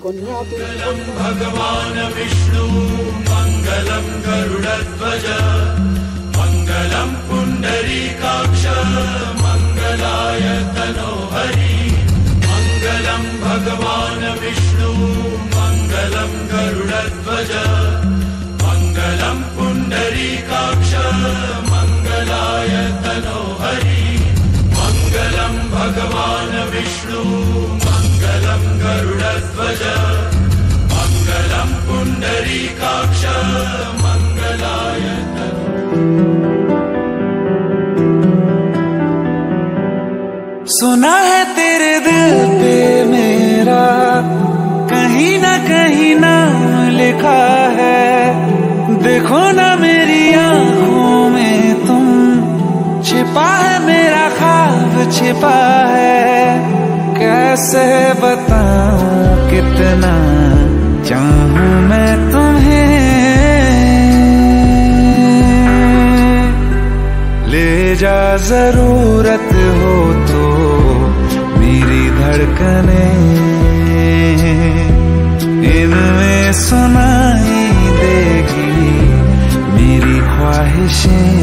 भगवान् विष्णु मङ्गलम् गरुडध्वज मङ्गलम् पुण्डरीकाक्ष मङ्गलाय तनोहरि मङ्गलम् भगवान् विष्णु मङ्गलम् गरुडध्वज मङ्गलम् पुण्डरीकाक्ष मङ्गलाय तनोहरि मङ्गलम् भगवान् विष्णु मङ्गलम् गरुडध्वज मङ्गलम् पुण्डरीकाक्ष मङ्गलाय सुना है तेरे दिल पे मेरा, कहीं ना कहीं नाम लिखा है। देखो ना मेरी आँखों में तुम, छिपा है मेरा ख्वाब, छिपा है। कैसे बताऊँ कितना चाहूँ मैं तुम्हें? ले जा ज़रूरत हो तो मेरी धड़कने। इनमें सुनाई देगी मेरी ख्वाहिशें।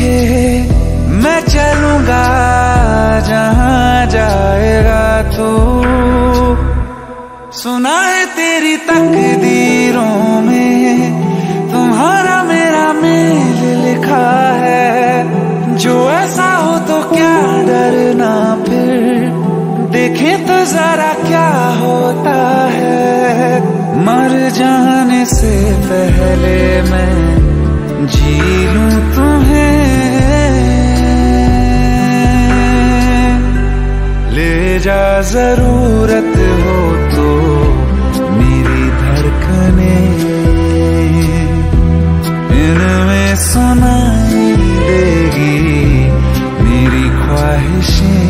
पीछे मैं चलूँगा, जहाँ जाएगा तू। सुना है तेरी तकदीरों में, तुम्हारा मेरा मेल लिखा है। जो ऐसा हो तो क्या डरना फिर, देखे तो जरा क्या होता है। मर जाने से पहले मैं जी जा ज़रूरत हो तो मेरी धड़कने। इनमें सुनाई देगी मेरी ख्वाहिशें।